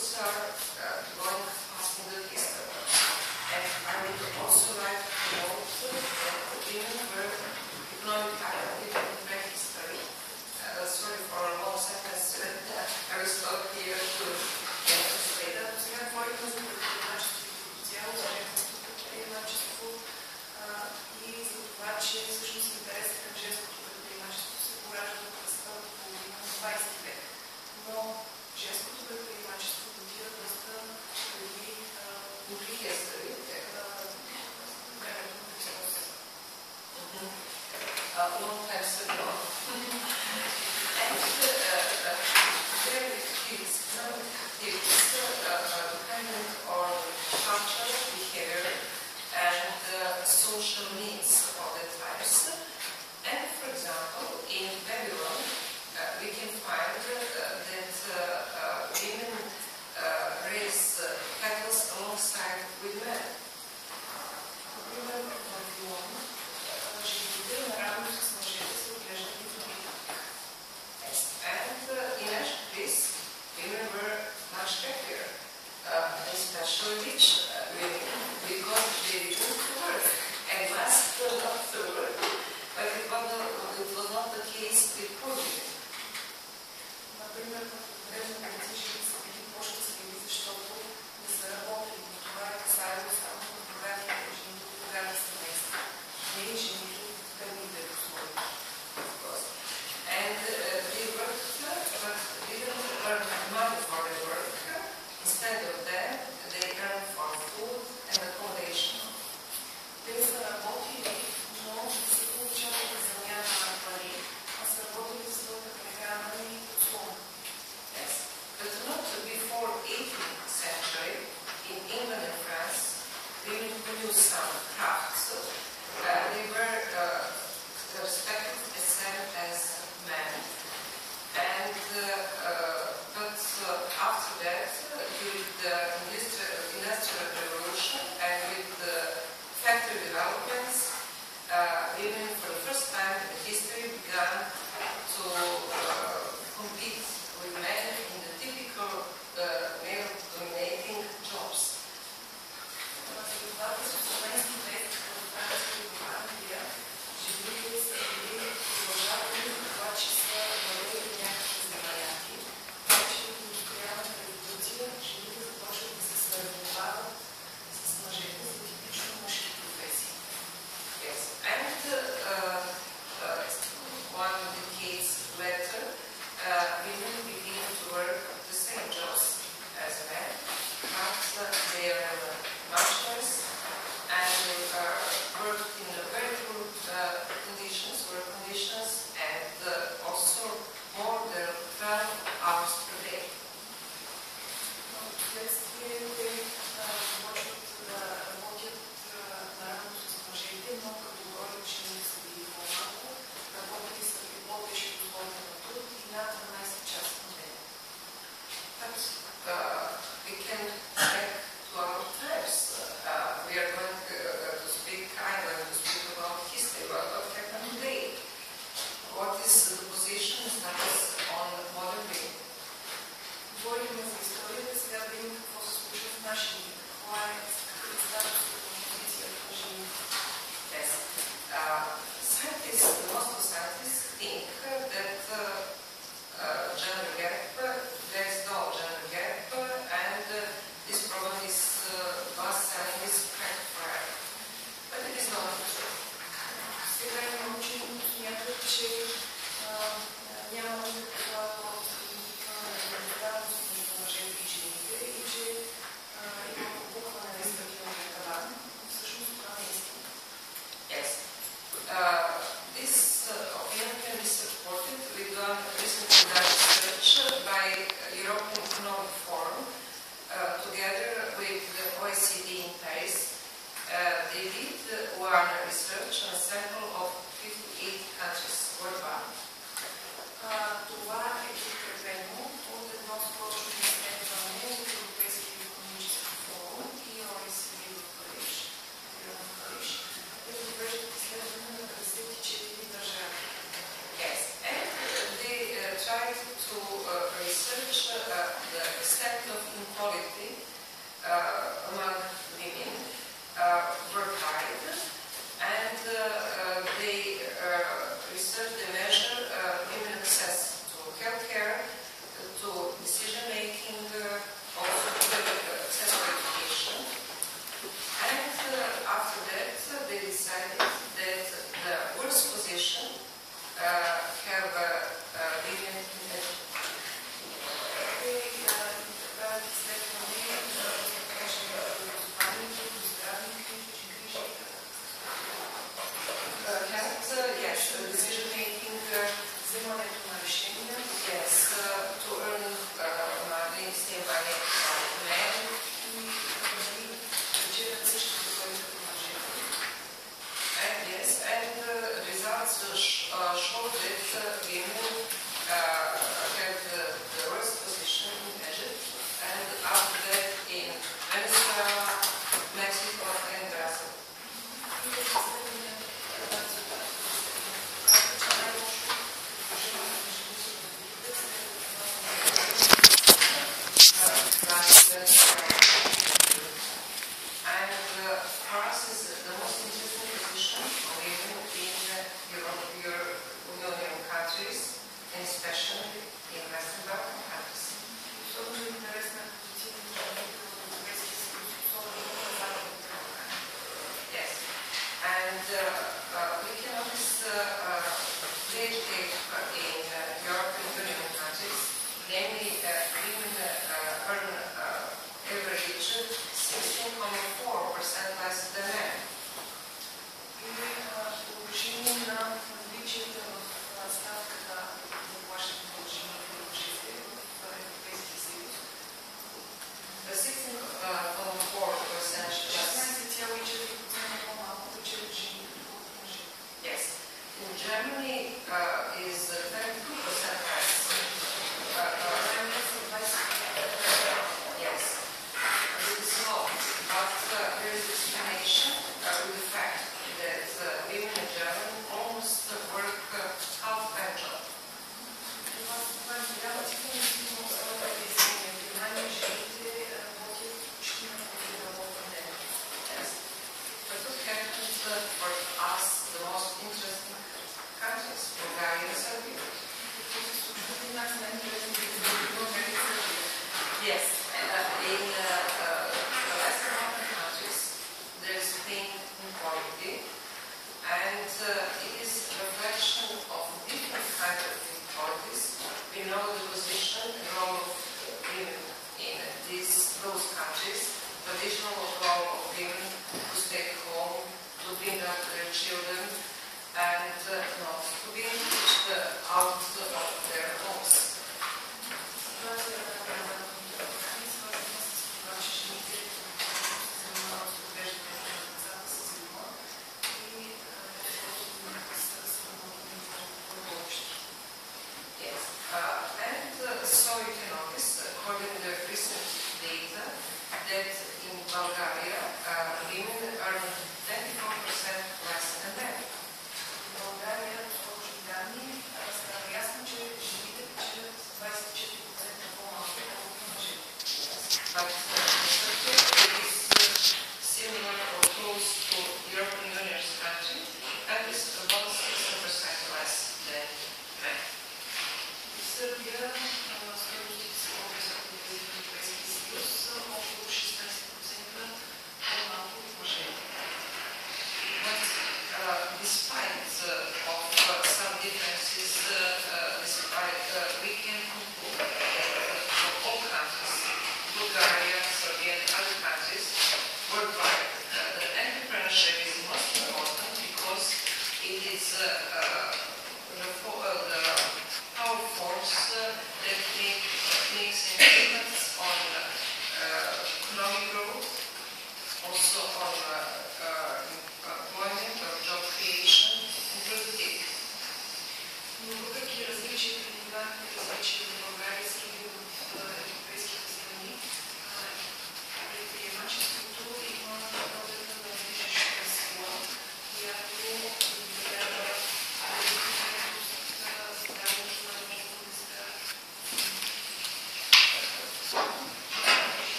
star Solution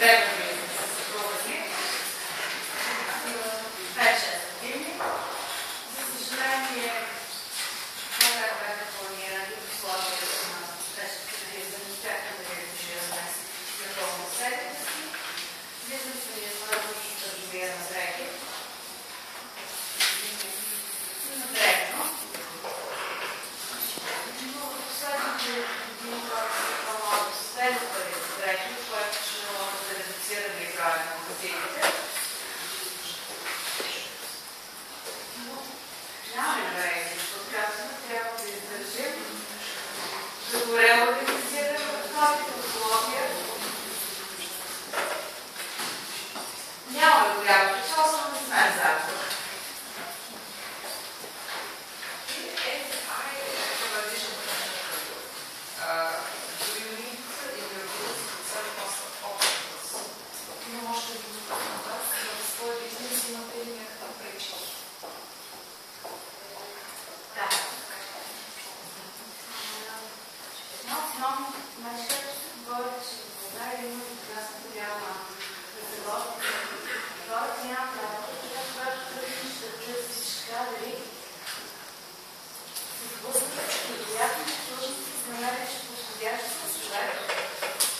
that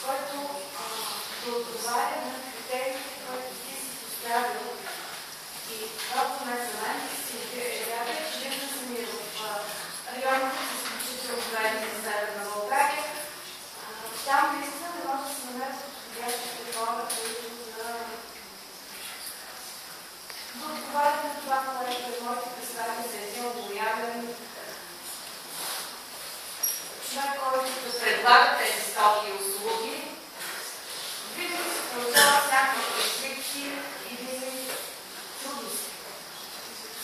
Това е, отговаря на критериите, които ти си поставил. И това поне за мен е отговаря на е това, което е моето представи за един отворявен човек, който предлага тези стоки и услуги, винаги се получава всякакви конфликти или трудности.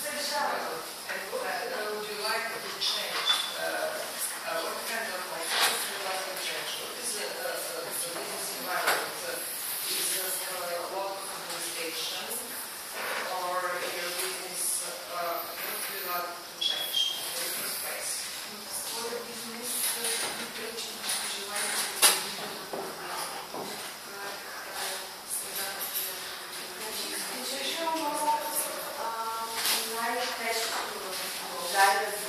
Се решава това. guide